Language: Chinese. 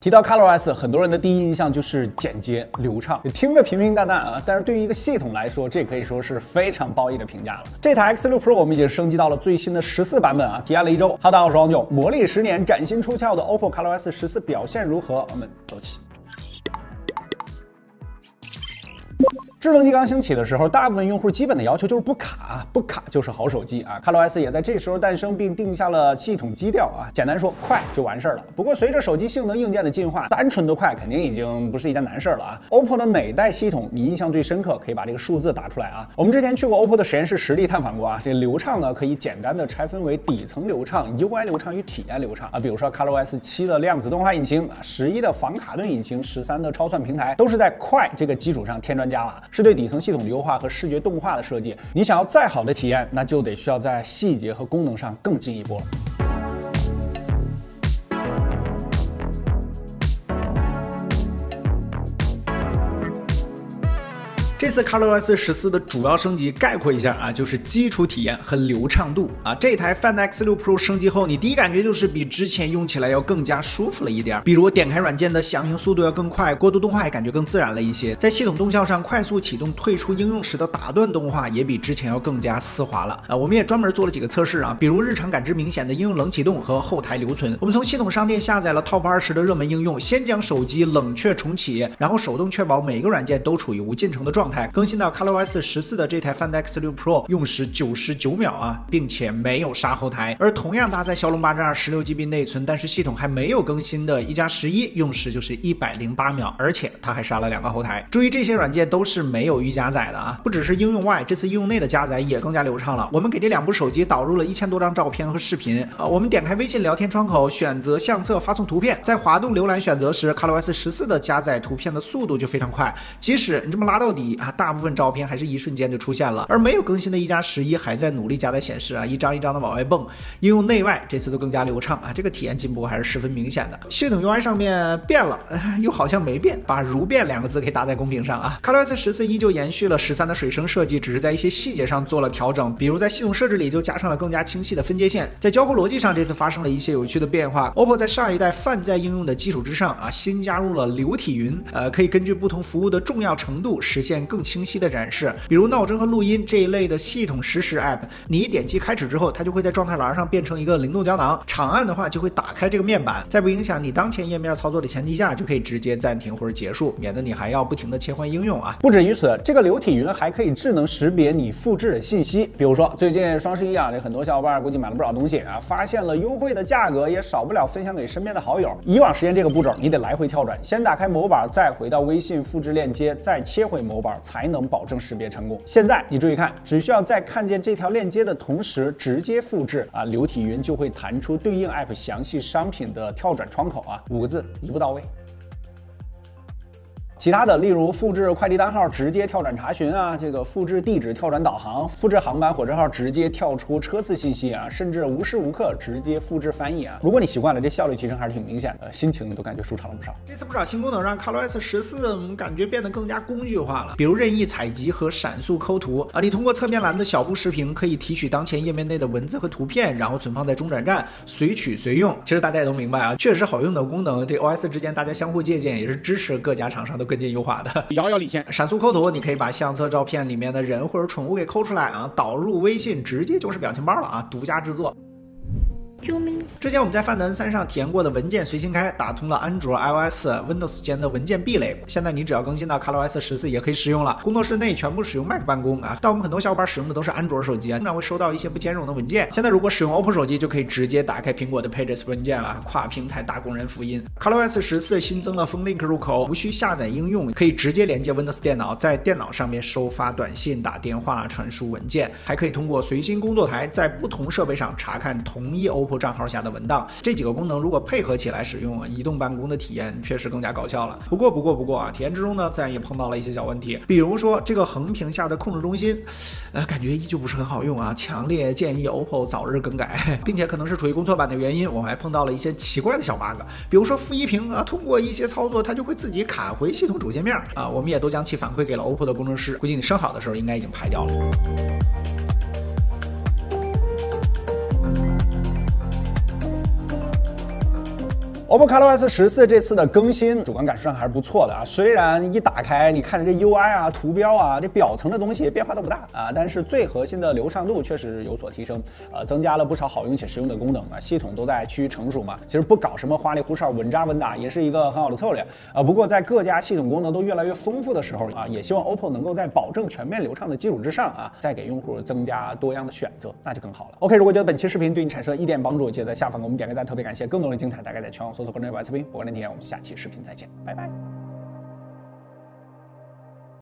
提到 ColorOS，很多人的第一印象就是简洁流畅，听着平平淡淡啊，但是对于一个系统来说，这可以说是非常褒义的评价了。这台 X6 Pro 我们已经升级到了最新的十四版本啊，体验了一周。哈喽，大家好，我是王九，磨砺十年，崭新出鞘的 OPPO ColorOS 十四表现如何？我们走起。智能机刚兴起的时候，大部分用户基本的要求就是不卡啊，不卡就是好手机啊。ColorOS 也在这时候诞生，并定下了系统基调啊。简单说，快就完事儿了。不过随着手机性能硬件的进化，单纯的快肯定已经不是一件难事儿了啊。OPPO 的哪代系统你印象最深刻？可以把这个数字打出来啊。我们之前去过 OPPO 的实验室实地探访过啊。这流畅呢，可以简单的拆分为底层流畅、UI 流畅与体验流畅啊。比如说 ColorOS 七的量子动画引擎，十一的防卡顿引擎，十三的超算平台，都是在快这个基础上添砖加瓦，是对底层系统的。优化和视觉动画的设计，你想要再好的体验，那就得需要在细节和功能上更进一步了。这次 ColorOS 十四的主要升级，概括一下啊，就是基础体验和流畅度啊。这台 Find X6 Pro 升级后，你第一感觉就是比之前用起来要更加舒服了一点。比如点开软件的响应速度要更快，过渡动画也感觉更自然了一些。在系统动效上，快速启动退出应用时的打断动画也比之前要更加丝滑了啊。我们也专门做了几个测试啊，比如日常感知明显的应用冷启动和后台留存。我们从系统商店下载了 Top 二十的热门应用，先将手机冷却重启，然后手动确保每个软件都处于无进程的状态。更新到 ColorOS 十四的这台 Find X6 Pro 用时九十九秒啊，并且没有杀后台。而同样搭载骁龙八 Gen 二十六 GB 内存，但是系统还没有更新的一加十一用时就是一百零八秒，而且它还杀了两个后台。注意这些软件都是没有预加载的啊！不只是应用外，这次应用内的加载也更加流畅了。我们给这两部手机导入了一千多张照片和视频啊。我们点开微信聊天窗口，选择相册发送图片，在滑动浏览选择时，ColorOS 十四的加载图片的速度就非常快。即使你这么拉到底啊，大部分照片还是一瞬间就出现了，而没有更新的一加十一还在努力加载显示啊，一张一张的往外蹦。应用内外这次都更加流畅啊，这个体验进步还是十分明显的。系统 UI 上面变了，又好像没变，把“如变”两个字给打在公屏上啊。ColorOS 十四依旧延续了十三的水声设计，只是在一些细节上做了调整，比如在系统设置里就加上了更加清晰的分界线。在交互逻辑上，这次发生了一些有趣的变化。OPPO 在上一代泛在应用的基础之上啊，新加入了流体云，呃，可以根据不同服务的重要程度实现更清晰的展示。比如闹钟和录音这一类的系统实时 App，你一点击开始之后，它就会在状态栏上变成一个灵动胶囊。长按的话就会打开这个面板，在不影响你当前页面操作的前提下，就可以直接暂停或者结束，免得你还要不停的切换应用啊。不止于此，这个流体云还可以智能识别你复制的信息。比如说最近双十一啊，这很多小伙伴估计买了不少东西啊，发现了优惠的价格，也少不了分享给身边的好友。以往实现这个步骤，你得来回跳转，先打开某宝，再回到微信复制链接，再切回某宝才能保证识别。成功。现在你注意看，只需要在看见这条链接的同时，直接复制啊，流体云就会弹出对应 app 详细商品的跳转窗口啊，五个字，一步到位。其他的，例如复制快递单号直接跳转查询啊，这个复制地址跳转导航，复制航班火车号直接跳出车次信息啊，甚至无时无刻直接复制翻译啊。如果你习惯了，这效率提升还是挺明显的，心情都感觉舒畅了不少。这次不少新功能让 ColorOS 十四感觉变得更加工具化了，比如任意采集和闪速抠图啊，你通过侧面栏的小步视频可以提取当前页面内的文字和图片，然后存放在中转站随取随用。其实大家也都明白啊，确实好用的功能，这 OS 之间大家相互借鉴，也是支持各家厂商都。跟进优化的，遥遥领先。闪速抠图，你可以把相册照片里面的人或者宠物给抠出来啊，导入微信，直接就是表情包了啊，独家制作。救命！之前我们在 Find N3 上体验过的文件随心开，打通了安卓、iOS、Windows 间的文件壁垒。现在你只要更新到 ColorOS 十四，也可以使用了。工作室内全部使用 Mac 办公啊，但我们很多小伙伴使用的都是安卓手机啊，经常会收到一些不兼容的文件。现在如果使用 OPPO 手机，就可以直接打开苹果的 Pages 文件了，跨平台大工人福音。ColorOS 十四新增了风 Link 入口，无需下载应用，可以直接连接 Windows 电脑，在电脑上面收发短信、打电话、传输文件，还可以通过随心工作台在不同设备上查看同一 o 破账号下的文档。这几个功能如果配合起来使用，移动办公的体验确实更加高效了。不过，不过，不过啊，体验之中呢，自然也碰到了一些小问题，比如说这个横屏下的控制中心，呃，感觉依旧不是很好用啊，强烈建议 OPPO 早日更改，并且可能是处于工作版的原因，我们还碰到了一些奇怪的小 bug，比如说负一屏啊，通过一些操作它就会自己卡回系统主界面啊，我们也都将其反馈给了 OPPO 的工程师，估计你升好的时候应该已经排掉了。OPPO ColorOS 十四这次的更新，主观感受上还是不错的啊。虽然一打开，你看着这 UI 啊、图标啊，这表层的东西变化都不大啊，但是最核心的流畅度确实有所提升，呃，增加了不少好用且实用的功能啊。系统都在趋于成熟嘛，其实不搞什么花里胡哨、稳扎稳打也是一个很好的策略啊。不过在各家系统功能都越来越丰富的时候啊，也希望 OPPO 能够在保证全面流畅的基础之上啊，再给用户增加多样的选择，那就更好了。OK，如果觉得本期视频对你产生了一点帮助，记得在下方给我们点个赞，特别感谢。更多的精彩，大概在全网。搜索关注 Y 视频，我是林天，我们下期视频再见，拜拜。